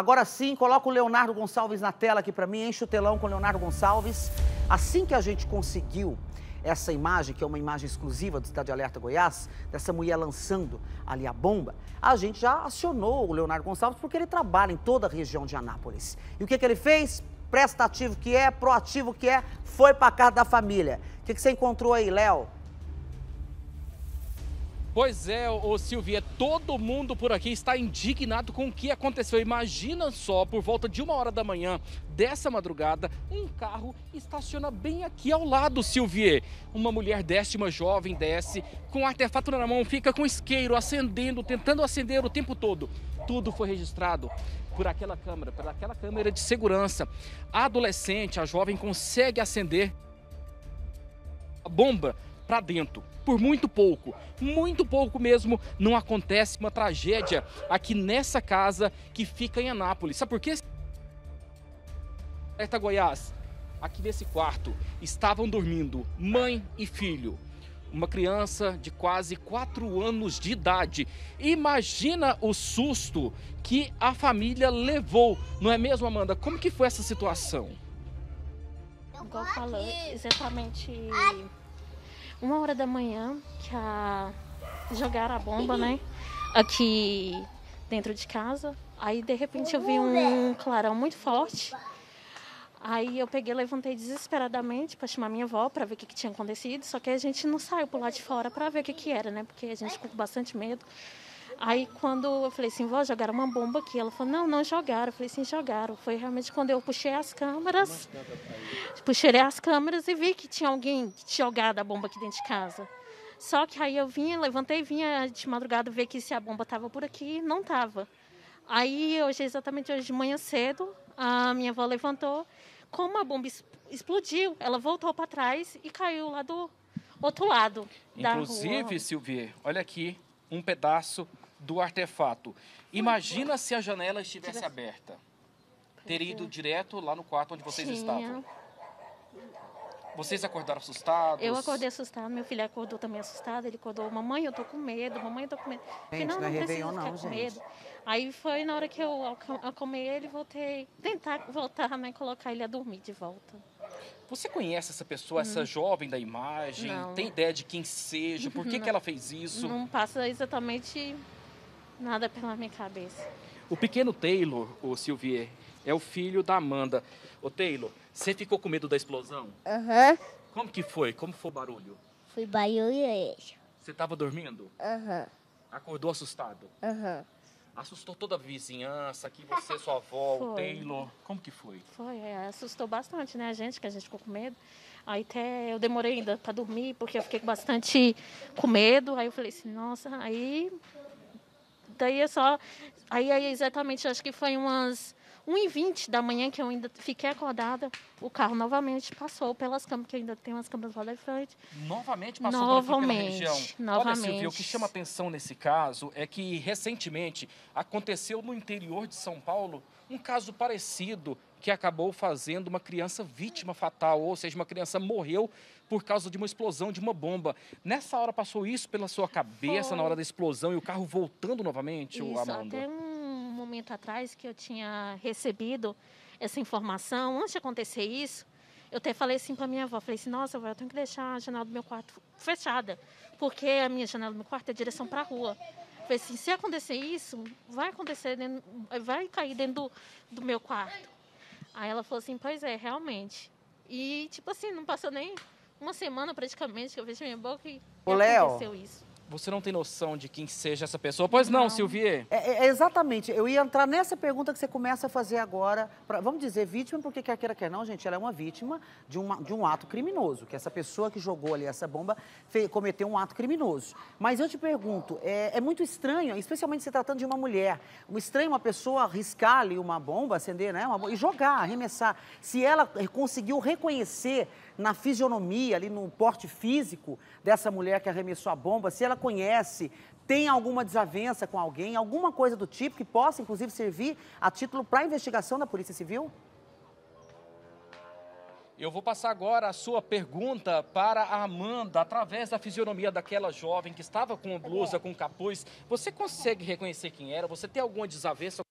Agora sim, coloca o Leonardo Gonçalves na tela aqui para mim, enche o telão com o Leonardo Gonçalves. Assim que a gente conseguiu essa imagem, que é uma imagem exclusiva do Cidade Alerta Goiás, dessa mulher lançando ali a bomba, a gente já acionou o Leonardo Gonçalves porque ele trabalha em toda a região de Anápolis. E o que, que ele fez? Prestativo que é, proativo que é, foi para casa da família. O que, que você encontrou aí, Léo? Pois é, ô Silvia, todo mundo por aqui está indignado com o que aconteceu. Imagina só, por volta de uma hora da manhã dessa madrugada, um carro estaciona bem aqui ao lado, Silvia. Uma mulher desce, uma jovem desce, com um artefato na mão, fica com isqueiro, acendendo, tentando acender o tempo todo. Tudo foi registrado por aquela câmera, por aquela câmera de segurança. A adolescente, a jovem, consegue acender a bomba para dentro. Por muito pouco, muito pouco mesmo, não acontece uma tragédia aqui nessa casa que fica em Anápolis. Sabe por quê? Alerta Goiás, aqui nesse quarto estavam dormindo mãe e filho. Uma criança de quase 4 anos de idade. Imagina o susto que a família levou, não é mesmo, Amanda? Como que foi essa situação? Igual falou, exatamente uma hora da manhã que a jogaram a bomba, né? Aqui dentro de casa. Aí de repente eu vi um clarão muito forte. Aí eu peguei, levantei desesperadamente para chamar minha avó para ver o que, que, tinha acontecido. Só que a gente não saiu por lá de fora para ver o que, que era, né? Porque a gente ficou com bastante medo. Aí quando eu falei assim, vó, jogaram uma bomba aqui. Ela falou, não, não jogaram. Eu falei assim, jogaram. Foi realmente quando eu puxei as câmeras. Puxei as câmeras e vi que tinha alguém que tinha jogado a bomba aqui dentro de casa. Só que aí eu vinha, levantei, vinha de madrugada ver que se a bomba estava por aqui, não estava. Aí hoje, exatamente hoje de manhã cedo, a minha avó levantou. Como a bomba explodiu, ela voltou para trás e caiu lá do outro lado Inclusive, da rua. Silvia, olha aqui um pedaço do artefato. Imagina se a janela estivesse aberta. Teria ido direto lá no quarto onde vocês Tinha. estavam. Vocês acordaram assustados? Eu acordei assustada, meu filho acordou também assustado. Ele acordou, mamãe, eu tô com medo, mamãe, eu tô com medo. Gente, não, não é não precisa ficar não, com gente. medo. Aí foi na hora que eu acomei ele, voltei, tentar voltar, né, colocar ele a dormir de volta. Você conhece essa pessoa, essa jovem da imagem? Não. Tem ideia de quem seja? Por que, que ela fez isso? Não passa exatamente nada pela minha cabeça. O pequeno Taylor, o Silvier, é o filho da Amanda. Ô Taylor, você ficou com medo da explosão? Aham. Como que foi? Como foi o barulho? Fui barulho Você estava dormindo? Aham. Acordou assustado? Aham. Assustou toda a vizinhança, aqui você, sua avó, o Foi. Taylor. Como que foi? Foi, é, assustou bastante, né, a gente, que a gente ficou com medo. Aí até eu demorei ainda para dormir, porque eu fiquei bastante com medo. Aí eu falei assim, nossa, aí. Daí é só. Aí, aí exatamente, acho que foi umas 1h20 da manhã que eu ainda fiquei acordada. O carro novamente passou pelas câmeras, que ainda tem umas câmeras lá da frente. Novamente passou aqui pela Novamente, região. Olha, novamente. Silvia, o que chama atenção nesse caso é que recentemente aconteceu no interior de São Paulo um caso parecido que acabou fazendo uma criança vítima fatal, ou seja, uma criança morreu por causa de uma explosão de uma bomba. Nessa hora passou isso pela sua cabeça Foi. na hora da explosão e o carro voltando novamente, Isso, Amanda? até um momento atrás que eu tinha recebido essa informação, antes de acontecer isso, eu até falei assim para minha avó, falei assim, nossa, avó, eu tenho que deixar a janela do meu quarto fechada, porque a minha janela do meu quarto é direção para a rua. Falei assim, se acontecer isso, vai acontecer, dentro, vai cair dentro do, do meu quarto. Aí ela falou assim, pois é, realmente. E, tipo assim, não passou nem uma semana praticamente que eu fechei minha boca e, Ô, e Léo. aconteceu isso. Você não tem noção de quem seja essa pessoa? Pois não, Não. Silvia? É, é, exatamente. Eu ia entrar nessa pergunta que você começa a fazer agora. pra- vamos dizer vítima, porque quer queira, quer não, gente, ela é uma vítima de, uma, de um ato criminoso. Que essa pessoa que jogou ali essa bomba fe- cometeu um ato criminoso. Mas eu te pergunto, é, é muito estranho, especialmente se tratando de uma mulher, um estranho uma pessoa arriscar ali uma bomba, acender, né? e jogar, arremessar. Se ela conseguiu reconhecer na fisionomia, ali no porte físico dessa mulher que arremessou a bomba, se ela conhece, tem alguma desavença com alguém, alguma coisa do tipo que possa, inclusive, servir a título para investigação da Polícia Civil? Eu vou passar agora a sua pergunta para a Amanda, através da fisionomia daquela jovem que estava com blusa, com capuz. Você consegue reconhecer quem era? Você tem alguma desavença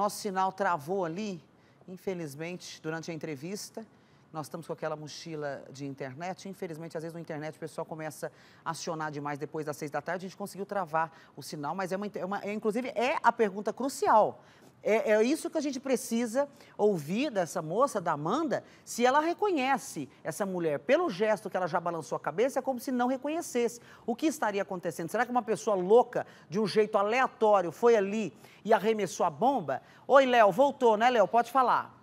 Nosso sinal travou ali, infelizmente, durante a entrevista. Nós estamos com aquela mochila de internet. Infelizmente, às vezes na internet o pessoal começa a acionar demais depois das seis da tarde. A gente conseguiu travar o sinal, mas é uma, é uma é, inclusive é a pergunta crucial. É, é, isso que a gente precisa ouvir dessa moça, da Amanda, se ela reconhece essa mulher pelo gesto que ela já balançou a cabeça, é como se não reconhecesse. O que estaria acontecendo? Será que uma pessoa louca, de um jeito aleatório, foi ali e arremessou a bomba? Oi, Léo, voltou, né, Léo? Pode falar.